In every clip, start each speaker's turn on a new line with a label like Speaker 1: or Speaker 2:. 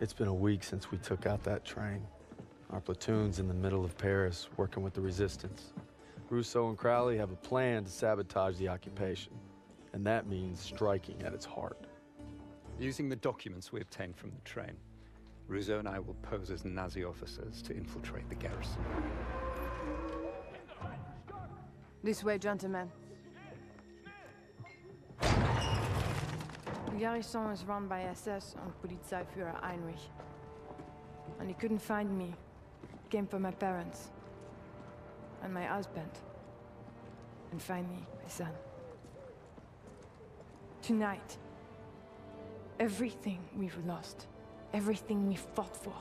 Speaker 1: It's been a week since we took out that train. Our platoon's in the middle of Paris, working with the resistance. Rousseau and Crowley have a plan to sabotage the occupation, and that means striking at its heart.
Speaker 2: Using the documents we obtained from the train, Rousseau and I will pose as Nazi officers to infiltrate the garrison.
Speaker 3: This way, gentlemen. Garrison is run by SS and Polizeiführer Heinrich. And he couldn't find me. He Came for my parents. And my husband. And finally, my son. Tonight, everything we've lost, everything we fought for,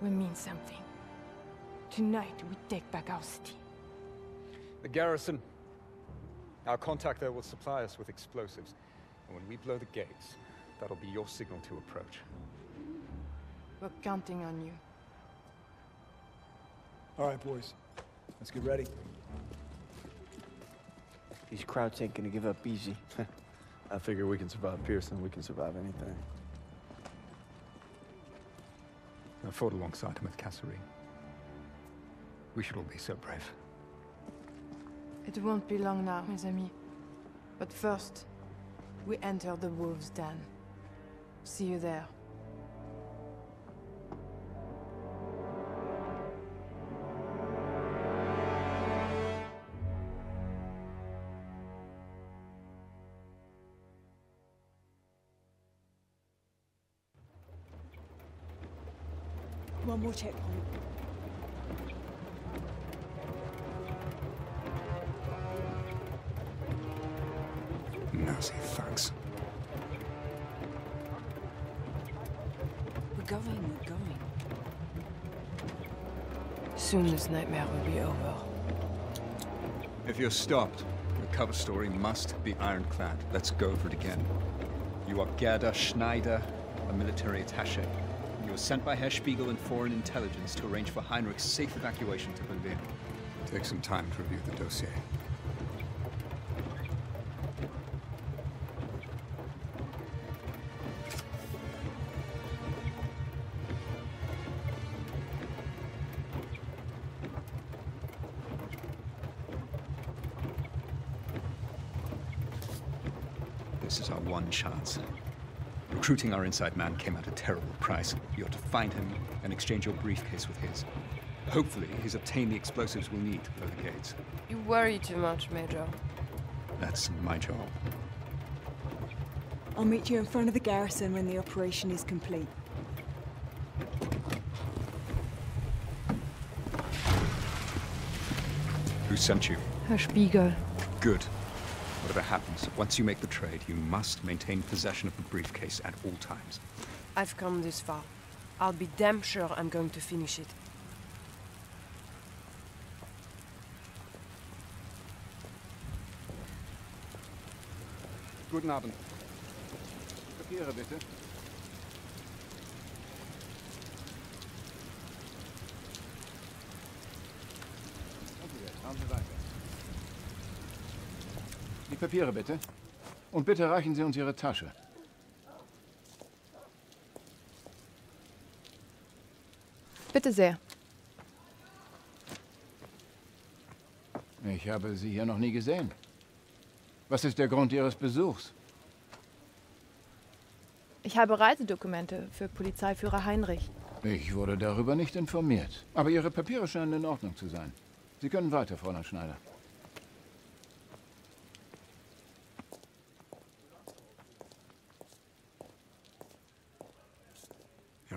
Speaker 3: will mean something. Tonight, we take back our city.
Speaker 2: The garrison. Our contact there will supply us with explosives. And when we blow the gates, that'll be your signal to approach.
Speaker 3: We're counting on you.
Speaker 4: All right, boys. Let's get ready.
Speaker 5: These crowds ain't gonna give up easy.
Speaker 1: I figure we can survive Pearson, we can survive anything.
Speaker 2: I fought alongside him with Kasserine. We should all be so brave.
Speaker 3: It won't be long now, mes amis. But first, we enter the Wolves' Den. See you there.
Speaker 6: One more checkpoint. Going, we're going.
Speaker 3: Soon this nightmare will be over.
Speaker 2: If you're stopped, your cover story must be ironclad. Let's go over it again. You are Gerda Schneider, a military attaché. You were sent by Herr Spiegel and Foreign Intelligence to arrange for Heinrich's safe evacuation to Berlin. Take some time to review the dossier. This is our one chance. Recruiting our inside man came at a terrible price. You're to find him and exchange your briefcase with his. Hopefully, he's obtained the explosives we'll need to blow the gates.
Speaker 3: You worry too much, Major.
Speaker 2: That's my job.
Speaker 6: I'll meet you in front of the garrison when the operation is complete.
Speaker 2: Who sent you?
Speaker 3: Herr Spiegel.
Speaker 2: Good. Whatever happens, once you make the trade, you must maintain possession of the briefcase at all times.
Speaker 3: I've come this far. I'll be damn sure I'm going to finish it.
Speaker 2: Guten Abend.
Speaker 7: Papiere bitte. Die Papiere bitte. Und bitte reichen Sie uns Ihre Tasche.
Speaker 3: Bitte sehr.
Speaker 7: Ich habe Sie hier noch nie gesehen. Was ist der Grund Ihres Besuchs?
Speaker 3: Ich habe Reisedokumente für Polizeiführer Heinrich.
Speaker 7: Ich wurde darüber nicht informiert. Aber Ihre Papiere scheinen in Ordnung zu sein. Sie können weiter, Fräulein Schneider.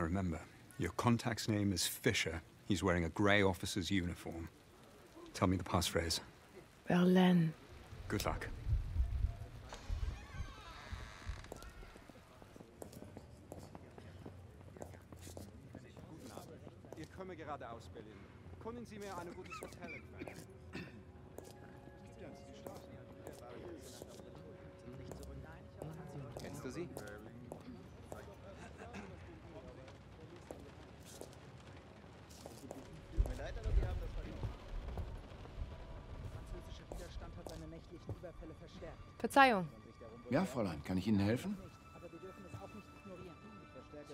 Speaker 2: Remember, your contact's name is Fischer. He's wearing a grey officer's uniform. Tell me the passphrase.
Speaker 3: Berlin.
Speaker 2: Good luck.
Speaker 8: Ich komme gerade aus Berlin. Können Sie mir ein gutes Hotel empfehlen? Kennst du sie?
Speaker 3: Verzeihung.
Speaker 7: Ja, Fräulein, kann ich Ihnen helfen?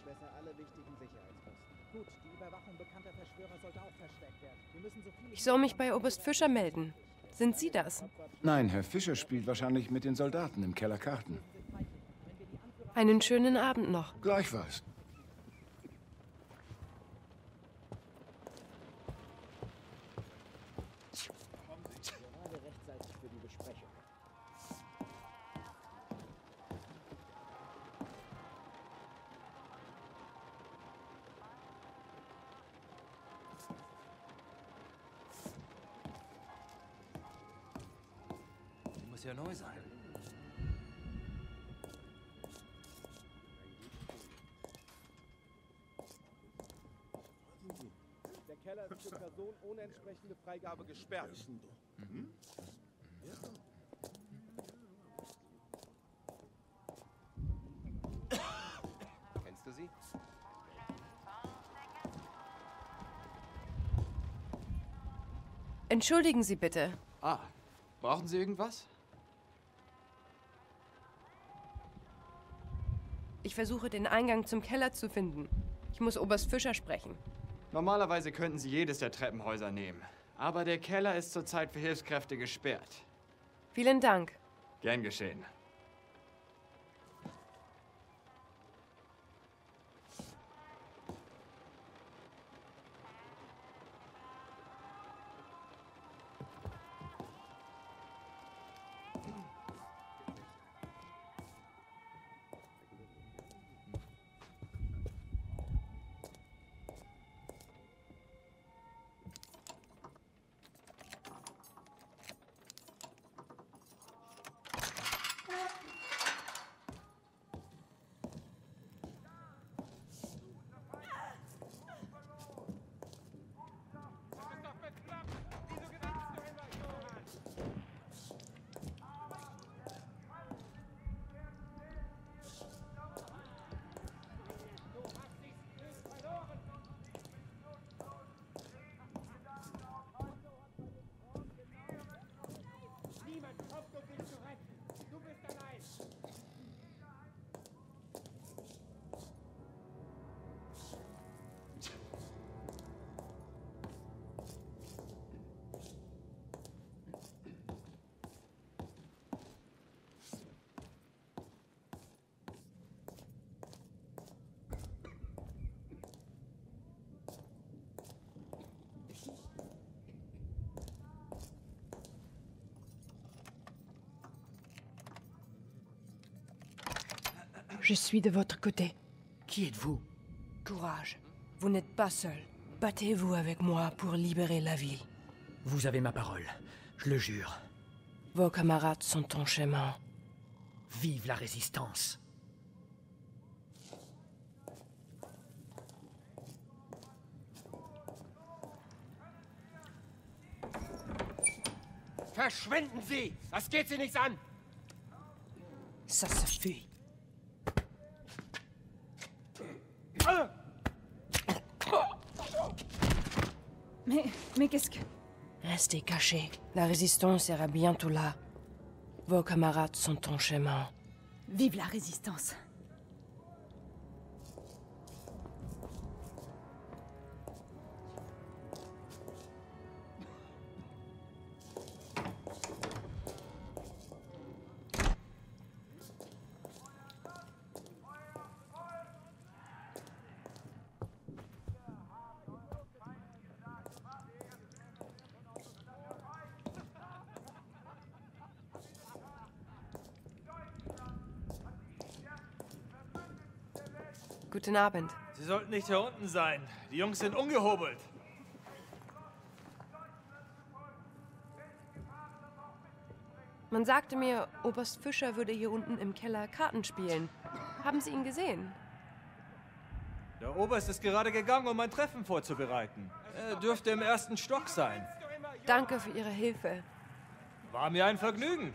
Speaker 9: besser alle wichtigen Sicherheitsposten. Gut, die Überwachung bekannter Verschwörer sollte auch verstärkt werden. Wir müssen so viele...
Speaker 10: Ich soll mich bei Oberst Fischer melden. Sind Sie das?
Speaker 7: Nein, Herr Fischer spielt wahrscheinlich mit den Soldaten im Keller Karten.
Speaker 10: Einen schönen Abend noch.
Speaker 7: Gleichfalls.
Speaker 11: Muss ja neu sein.
Speaker 8: Der Keller ist für Personen ohne entsprechende Freigabe gesperrt.
Speaker 11: Kennst du sie?
Speaker 10: Entschuldigen Sie bitte.
Speaker 11: Ah, brauchen Sie irgendwas?
Speaker 10: Ich versuche den Eingang zum Keller zu finden. Ich muss Oberst Fischer sprechen.
Speaker 12: Normalerweise könnten Sie jedes der Treppenhäuser nehmen. Aber der Keller ist zurzeit für Hilfskräfte gesperrt.
Speaker 10: Vielen Dank.
Speaker 12: Gern geschehen.
Speaker 3: Je suis de votre côté.
Speaker 11: Qui êtes-vous?
Speaker 10: Courage. Vous n'êtes pas seul. Battez-vous avec moi pour libérer la ville.
Speaker 11: Vous avez ma parole. Je le jure.
Speaker 10: Vos camarades sont en chemin.
Speaker 11: Vive la résistance. Verschwinden Sie! Das geht Sie nichts an!
Speaker 10: Ça suffit.
Speaker 6: Mais, mais qu'est-ce que...
Speaker 10: Restez cachés. La résistance sera bientôt là. Vos camarades sont en chemin.
Speaker 6: Vive la résistance.
Speaker 10: Guten Abend.
Speaker 13: Sie sollten nicht hier unten sein. Die Jungs sind ungehobelt.
Speaker 10: Man sagte mir, Oberst Fischer würde hier unten im Keller Karten spielen. Haben Sie ihn gesehen?
Speaker 13: Der Oberst ist gerade gegangen, um ein Treffen vorzubereiten. Er dürfte im ersten Stock sein.
Speaker 10: Danke für Ihre Hilfe.
Speaker 13: War mir ein Vergnügen.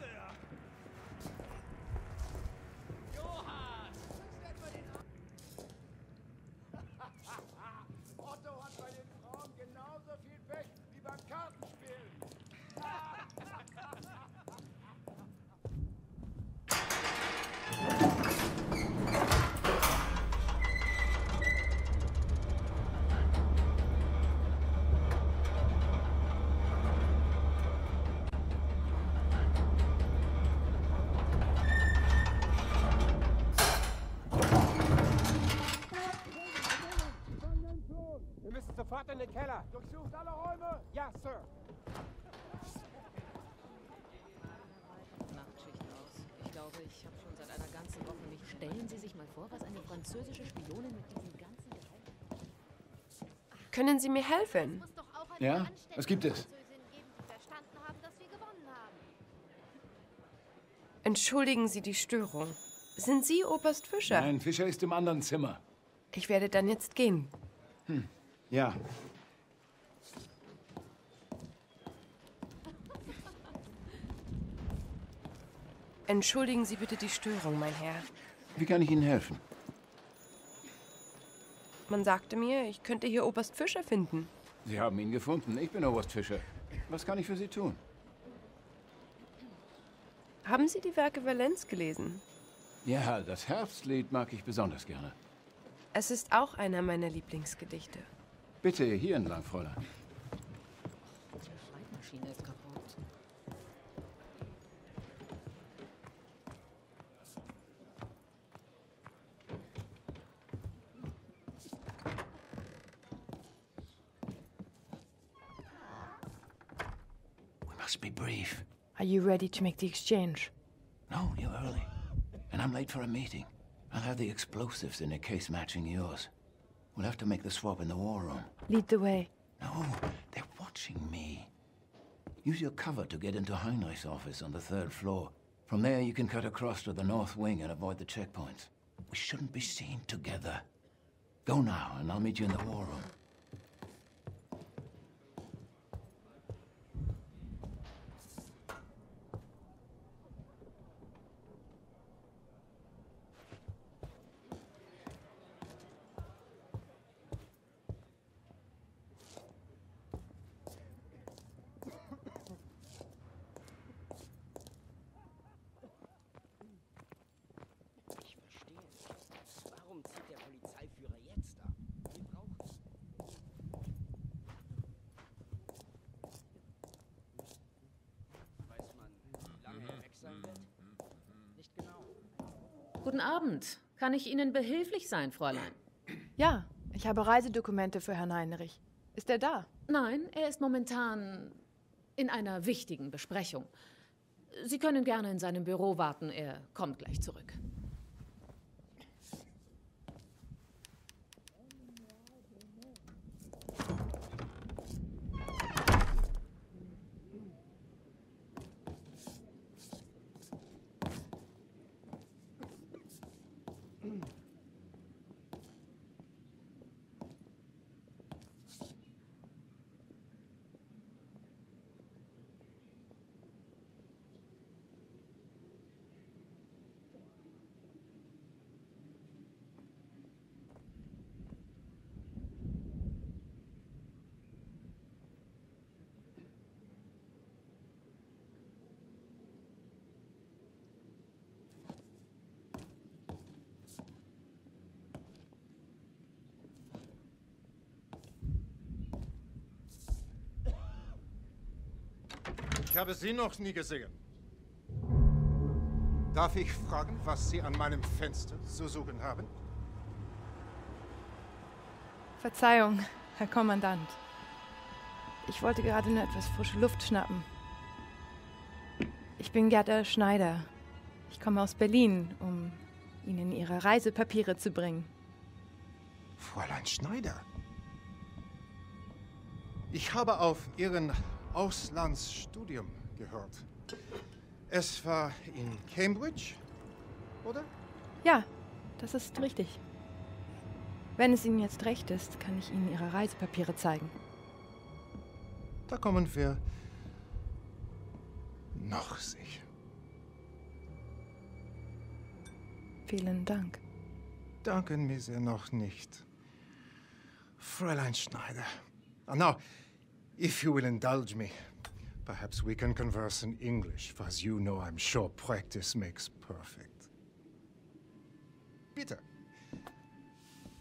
Speaker 10: Können Sie mir helfen?
Speaker 7: Ja, was gibt es?
Speaker 10: Entschuldigen Sie die Störung. Sind Sie Oberst Fischer?
Speaker 7: Nein, Fischer ist im anderen Zimmer.
Speaker 10: Ich werde dann jetzt gehen.
Speaker 7: Hm. Ja.
Speaker 10: Entschuldigen Sie bitte die Störung, mein Herr.
Speaker 7: Wie kann ich Ihnen helfen?
Speaker 10: Man sagte mir, ich könnte hier Oberst Fischer finden.
Speaker 7: Sie haben ihn gefunden. Ich bin Oberst Fischer. Was kann ich für Sie tun?
Speaker 10: Haben Sie die Werke Valenz gelesen?
Speaker 7: Ja, das Herbstlied mag ich besonders gerne.
Speaker 10: Es ist auch einer meiner Lieblingsgedichte.
Speaker 7: Bitte, hier entlang, Fräulein.
Speaker 3: Ready to make the exchange?
Speaker 7: No, you're early. And I'm late for a meeting. I'll have the explosives in a case matching yours. We'll have to make the swap in the war room.
Speaker 3: Lead the way.
Speaker 7: No, they're watching me. Use your cover to get into Heinrich's office on the third floor. From there, you can cut across to the north wing and avoid the checkpoints. We shouldn't be seen together. Go now, and I'll meet you in the war room.
Speaker 14: Warum zieht der Polizeiführer jetzt ab? Wir brauchen. Weiß man, wie lange er weg sein wird? Nicht genau.
Speaker 15: Guten Abend. Kann ich Ihnen behilflich sein, Fräulein?
Speaker 3: Ja, ich habe Reisedokumente für Herrn Heinrich. Ist er da?
Speaker 15: Nein, er ist momentan in einer wichtigen Besprechung. Sie können gerne in seinem Büro warten. Er kommt gleich zurück.
Speaker 16: Ich habe Sie noch nie gesehen. Darf ich fragen, was Sie an meinem Fenster zu suchen haben?
Speaker 3: Verzeihung, Herr Kommandant. Ich wollte gerade nur etwas frische Luft schnappen. Ich bin Gerda Schneider. Ich komme aus Berlin, um Ihnen Ihre Reisepapiere zu bringen.
Speaker 16: Fräulein Schneider. Ich habe auf Ihren Auslandsstudium gehört. Es war in Cambridge, oder?
Speaker 3: Ja, das ist richtig. Wenn es Ihnen jetzt recht ist, kann ich Ihnen Ihre Reisepapiere zeigen.
Speaker 16: Da kommen wir noch sicher.
Speaker 3: Vielen Dank.
Speaker 16: Danken mir sehr noch nicht. Fräulein Schneider. Uh, now, if you will indulge me, perhaps we can converse in English, for as you know, I'm sure practice makes perfect. Bitte.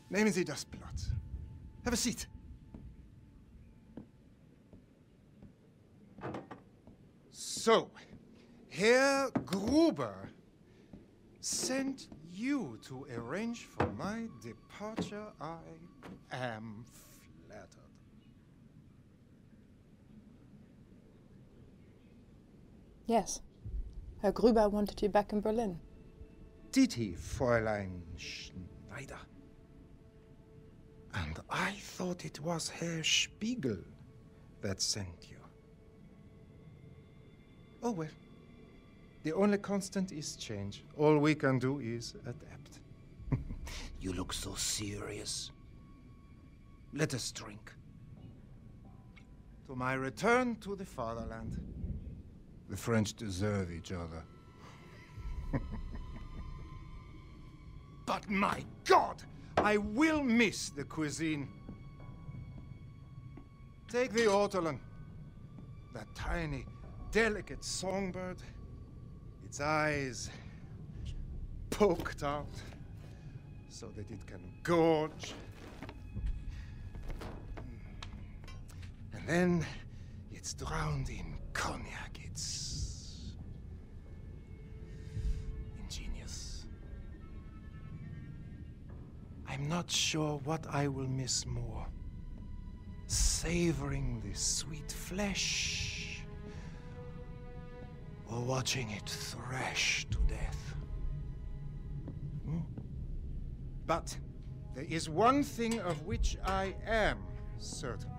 Speaker 16: Nehmen Sie das Blatt. Have a seat. So, Herr Gruber sent you to arrange for my departure. I am flattered.
Speaker 3: Yes. Herr Grüber wanted you back in Berlin.
Speaker 16: Did he, Fräulein Schneider? And I thought it was Herr Spiegel that sent you. Oh well. The only constant is change. All we can do is adapt.
Speaker 7: You look so serious.
Speaker 16: Let us drink. To my return to the fatherland. The French deserve each other. but my God! I will miss the cuisine. Take the ortolan. That tiny, delicate songbird. Its eyes poked out so that it can gorge. And then it's drowned in cognac. Not sure what I will miss more. Savoring the sweet flesh or watching it thrash to death. Hmm? But there is one thing of which I am certain.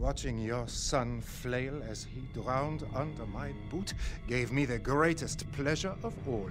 Speaker 16: Watching your son flail as he drowned under my boot gave me the greatest pleasure of all.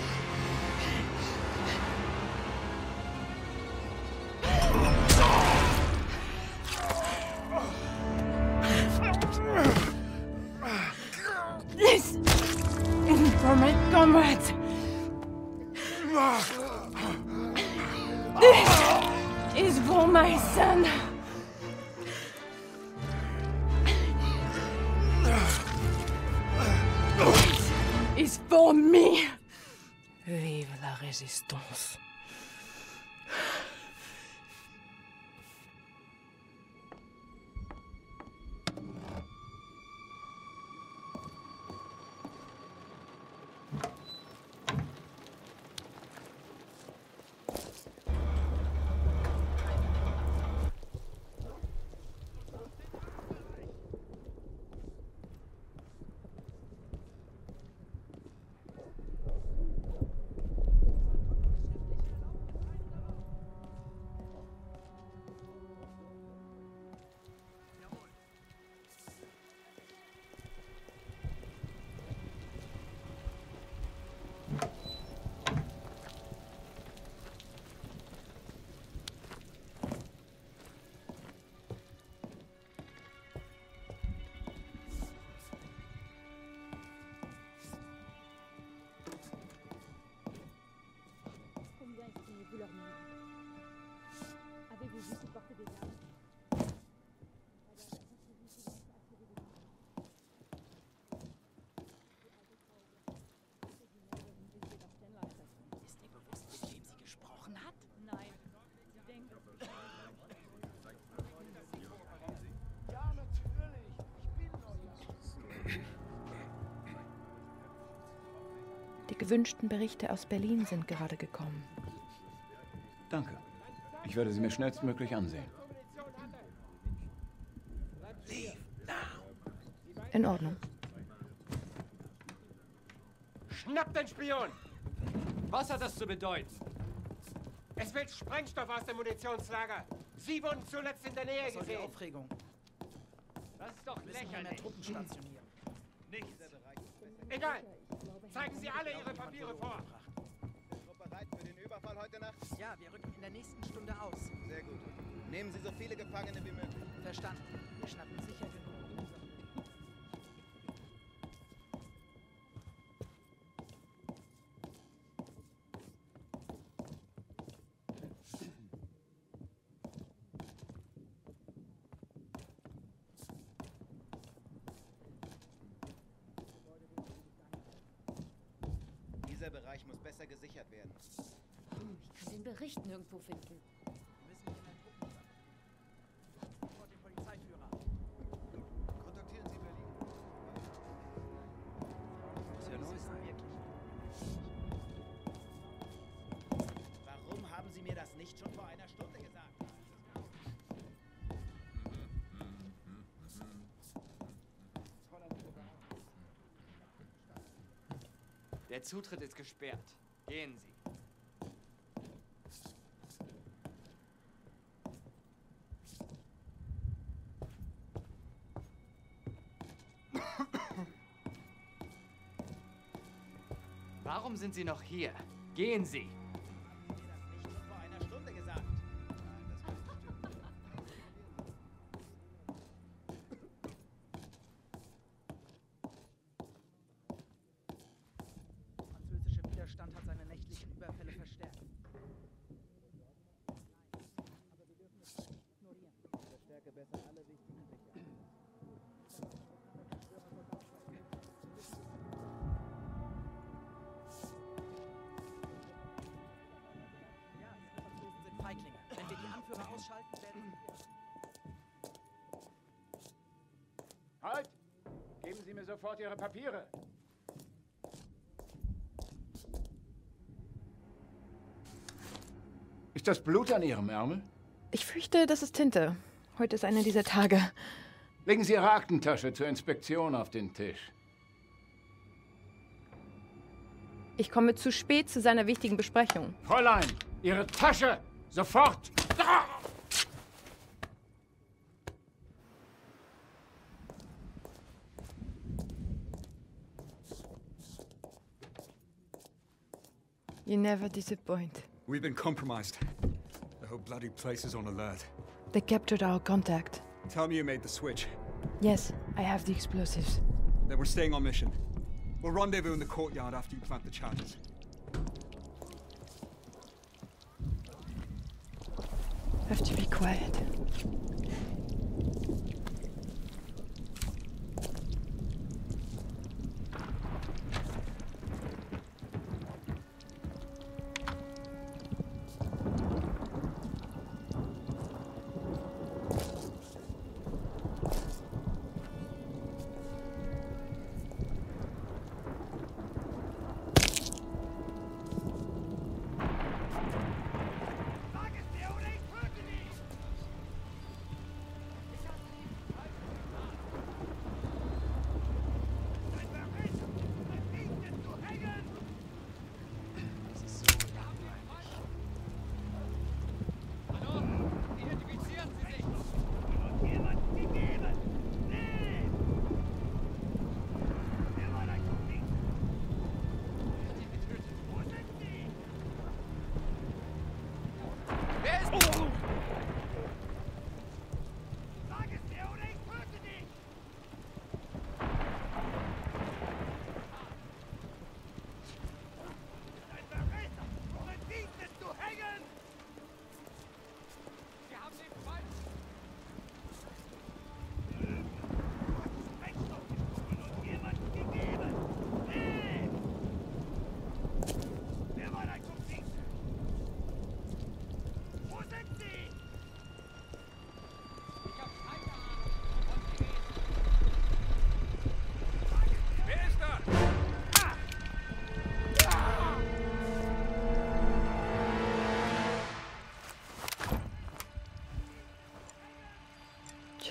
Speaker 17: vous leur nuire. Avez-vous vu qu'ils portent des armes
Speaker 3: Die gewünschten Berichte aus Berlin sind gerade gekommen.
Speaker 7: Danke. Ich werde sie mir schnellstmöglich ansehen.
Speaker 3: In Ordnung.
Speaker 11: Schnapp den Spion! Was hat das zu bedeuten? Es wird Sprengstoff aus dem Munitionslager. Sie wurden zuletzt in der Nähe
Speaker 9: Was die
Speaker 11: gesehen.
Speaker 9: Aufregung?
Speaker 11: Das ist doch lächerlich.
Speaker 9: Truppen stationieren.
Speaker 11: Nichts. Egal. Zeigen Sie alle Ihre Papiere vor.
Speaker 18: Den Überfall heute Nacht?
Speaker 9: Ja, wir rücken in der nächsten Stunde aus.
Speaker 18: Sehr gut. Nehmen Sie so viele Gefangene wie möglich.
Speaker 9: Verstanden. Wir schnappen sicher genug.
Speaker 12: Der Zutritt ist gesperrt. Gehen Sie. Warum sind Sie noch hier? Gehen Sie!
Speaker 11: Papiere.
Speaker 7: Ist das Blut an Ihrem Ärmel?
Speaker 3: Ich fürchte, das ist Tinte. Heute ist einer dieser Tage.
Speaker 7: Legen Sie Ihre Aktentasche zur Inspektion auf den Tisch.
Speaker 3: Ich komme zu spät zu seiner wichtigen Besprechung.
Speaker 7: Fräulein, Ihre Tasche! Sofort! Ah!
Speaker 3: You never disappoint.
Speaker 2: We've been compromised. The whole bloody place is on alert.
Speaker 3: They captured our contact.
Speaker 2: Tell me you made the switch.
Speaker 3: Yes, I have the explosives.
Speaker 2: Then we're staying on mission. We'll rendezvous in the courtyard after you plant the charges.
Speaker 3: Have to be quiet.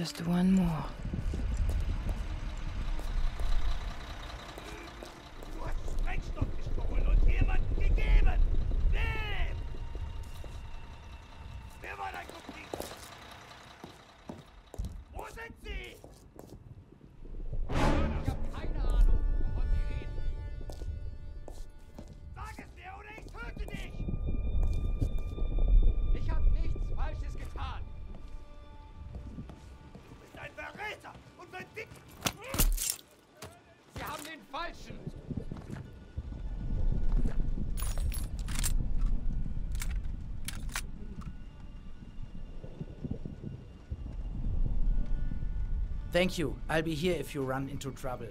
Speaker 3: Just one more.
Speaker 9: Thank you. I'll be here if you run into trouble.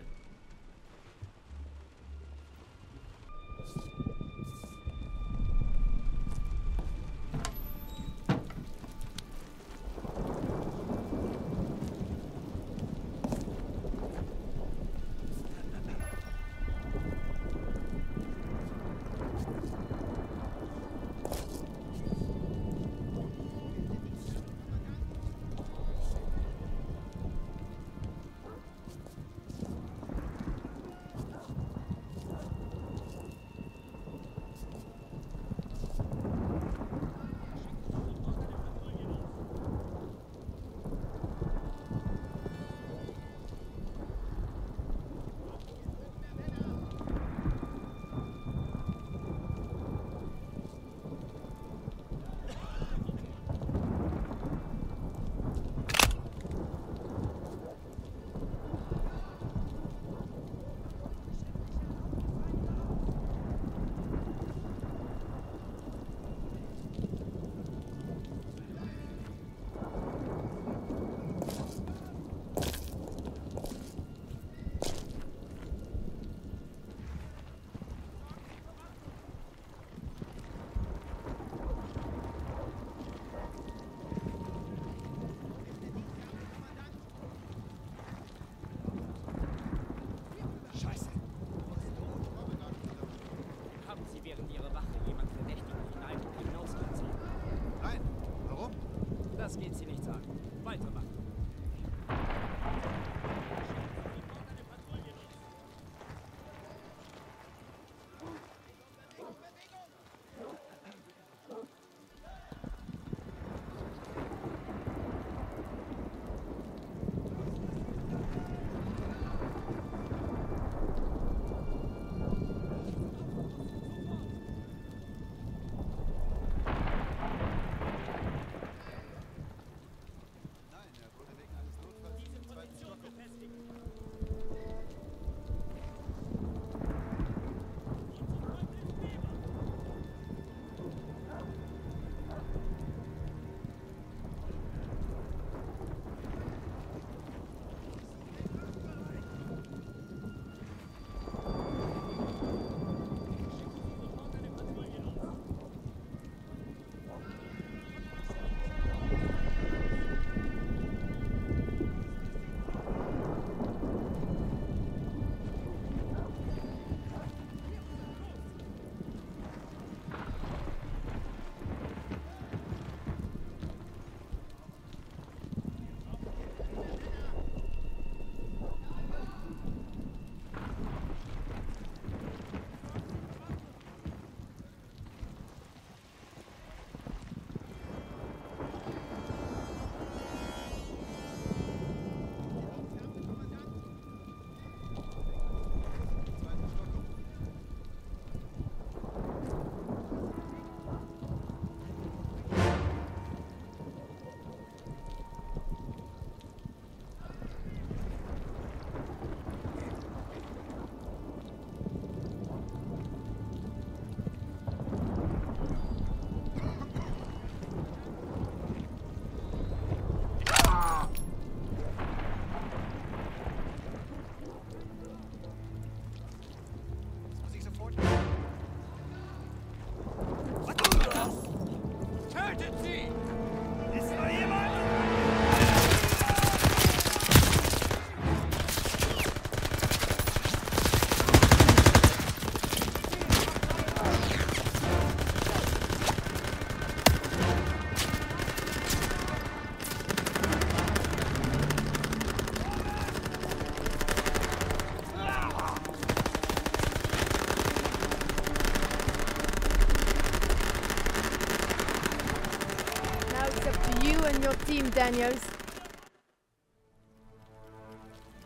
Speaker 3: Daniels.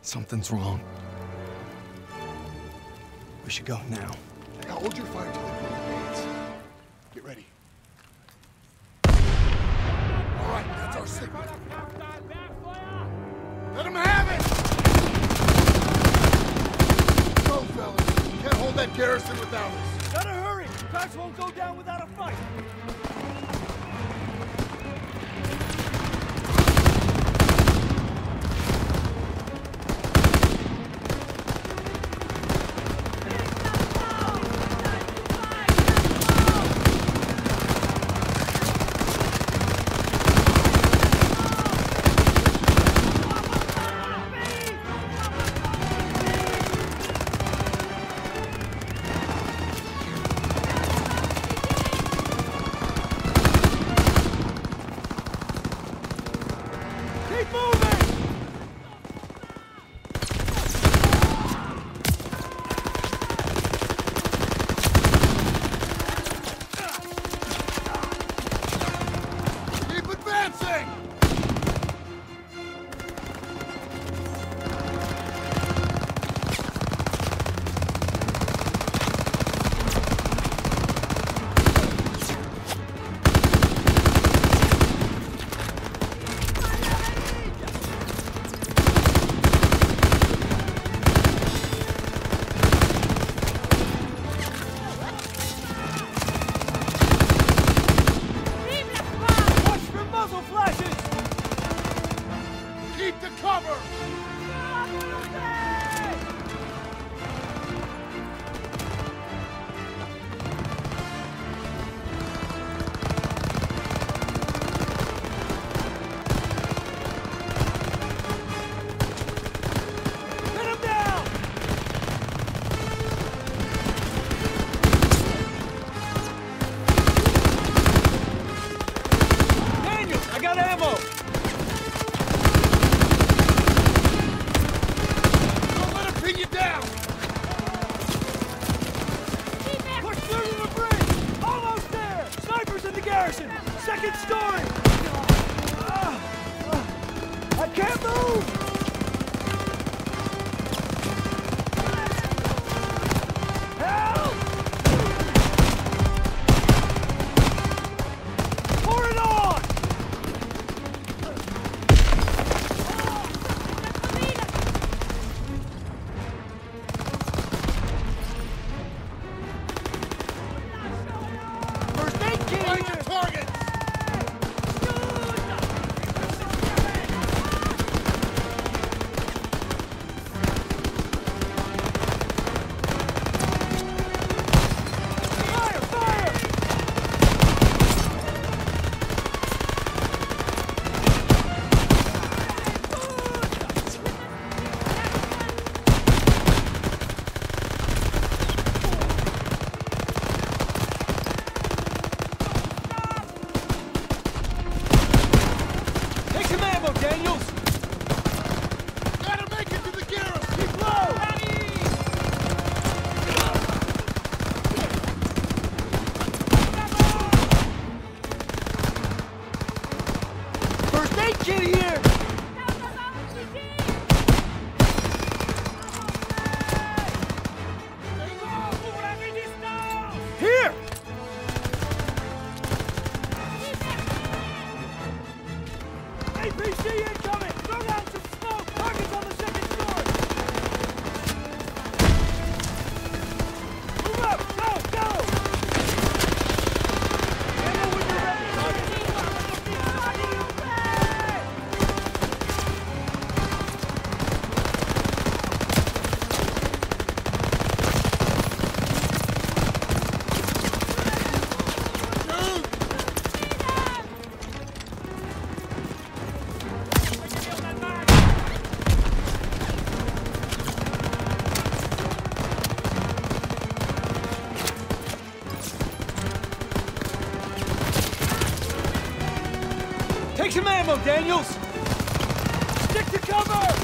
Speaker 1: Something's wrong. We should go now.
Speaker 19: Hey, hold your fire.
Speaker 9: Take some ammo, Daniels! Stick to cover!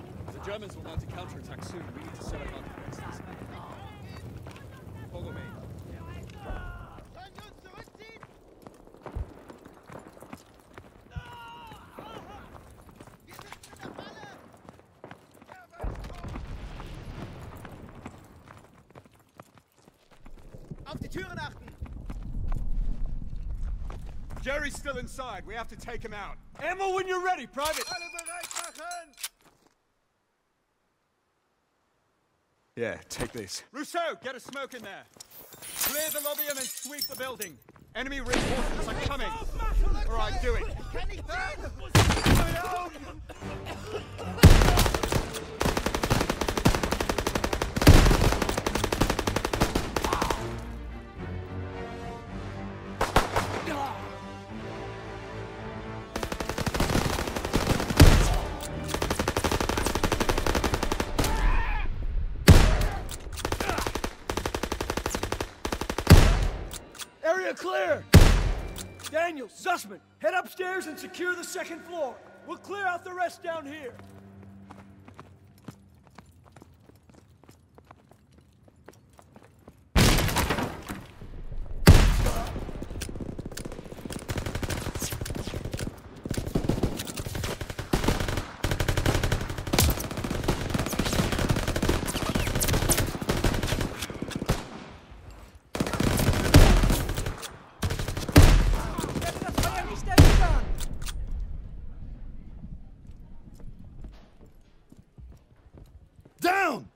Speaker 8: The Germans will mount a counterattack soon. We need to set up our defenses. Follow me.
Speaker 9: Auf die Türen achten!
Speaker 8: Jerry's still inside. We have to take him out.
Speaker 9: Ammo when you're ready, Private!
Speaker 8: Yeah, take this. Rousseau, get a smoke in there. Clear the lobby and then sweep the building. Enemy reinforcements are coming. All right, do it.
Speaker 4: Kann nicht
Speaker 9: Head upstairs and secure the second floor. We'll clear out the rest down here. Down!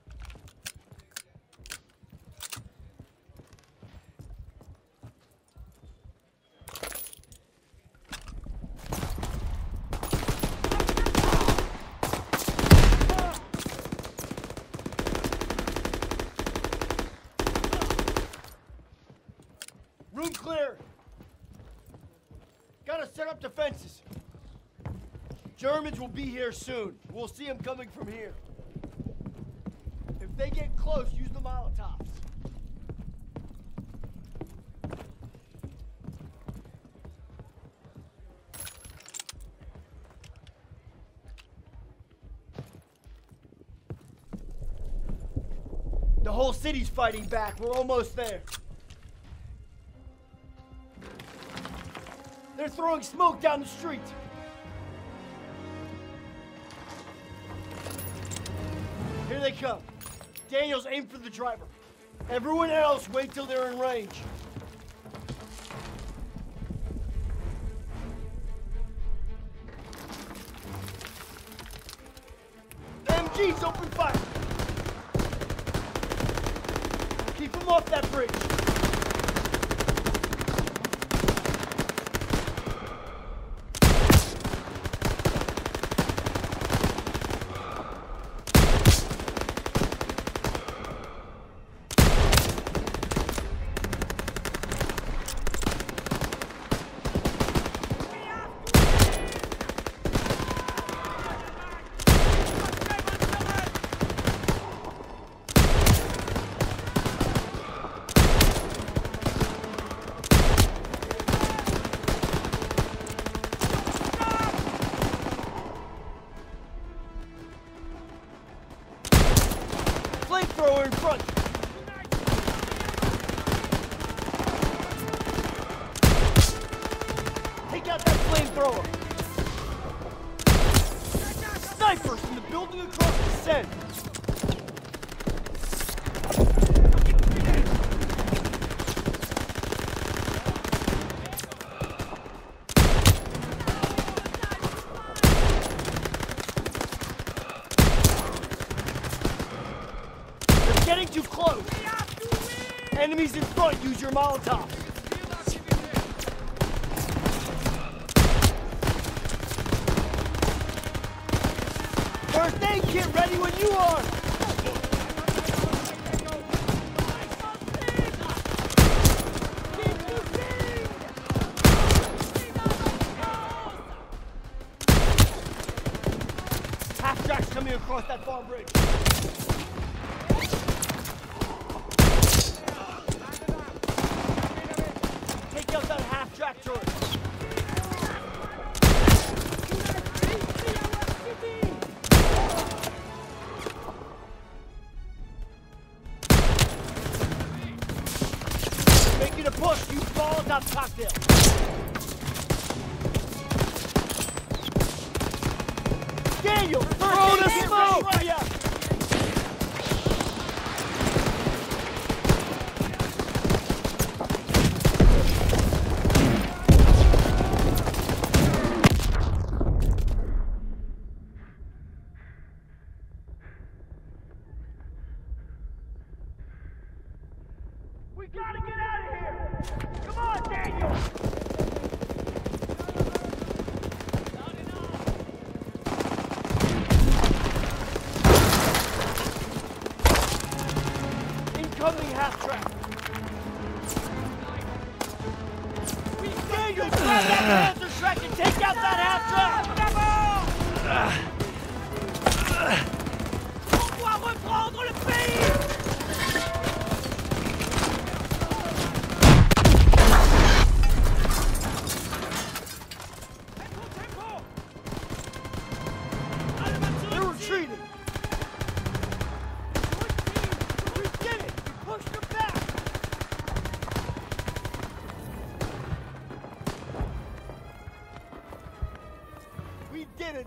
Speaker 9: Room clear. Up defenses. Germans will be here soon. We'll see them coming from here. If they get close, use the Molotovs. The whole city's fighting back. We're almost there. They're throwing smoke down the street. Here they come. Daniels, aim for the driver. Everyone else, wait till they're in range.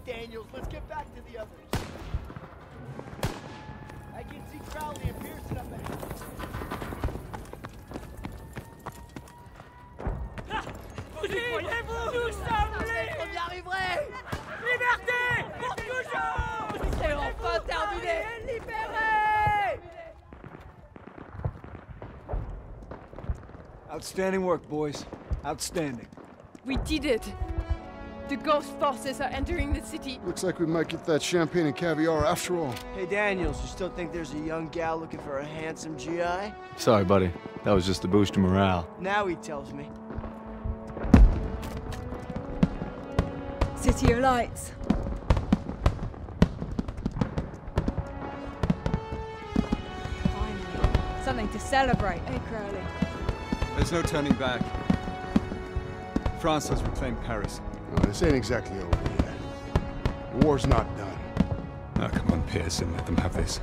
Speaker 9: Daniels! Let's get back to the others! I can see Crowley and Pearson up ahead. Bougez-vous Nous sommes libres On y arriverait Liberté Pour toujours C'est enfin terminé Libéré
Speaker 4: Outstanding work, boys. Outstanding.
Speaker 3: We did it! The ghost forces are entering the city.
Speaker 20: Looks like we might get that champagne and caviar after all.
Speaker 9: Hey, Daniels, you still think there's a young gal looking for a handsome GI?
Speaker 1: Sorry, buddy. That was just to boost your morale.
Speaker 9: Now he tells me.
Speaker 6: City of Lights. Finally. Something to celebrate, eh, Crowley?
Speaker 2: There's no turning back. France has reclaimed Paris.
Speaker 20: No, this ain't exactly over yet. The war's not done.
Speaker 2: Now come on, Pearson, let them have this.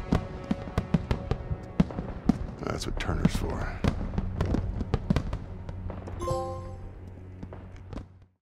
Speaker 20: That's what Turner's for.